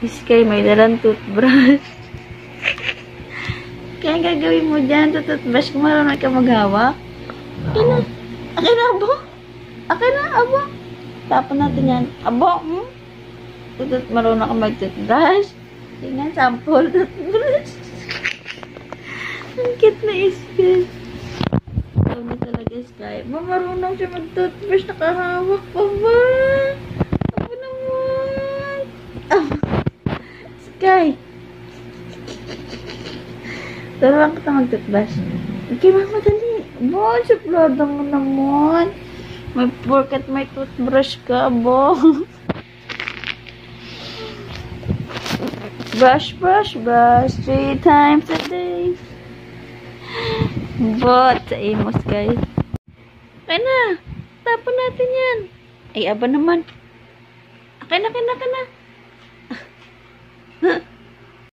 Iskay, may dalang toothbrush. Kaya ang gagawin mo dyan, to toothbrush, kung marunong ka maghawak. Akin na. Akin na, abo. Akin na, abo. Tapon natin yan. Abo, hmm? Tutut, marunong ka mag-toothbrush. Tingnan, sample toothbrush. ang cute na iskay. Na talaga, Sky. Ma, marunong siya mag-toothbrush. Nakahawak pa ba? Sky. Turuan kita mag-toothbrush. Okay, mama, dali. Bon, suplada mo naman. May porket may toothbrush ka, bo. brush, brush, brush. Three times a day. Bot, sa emos, guys. Kaya na. Tapon natin yan. Ay, aba naman. Akin na, akin na, akin na.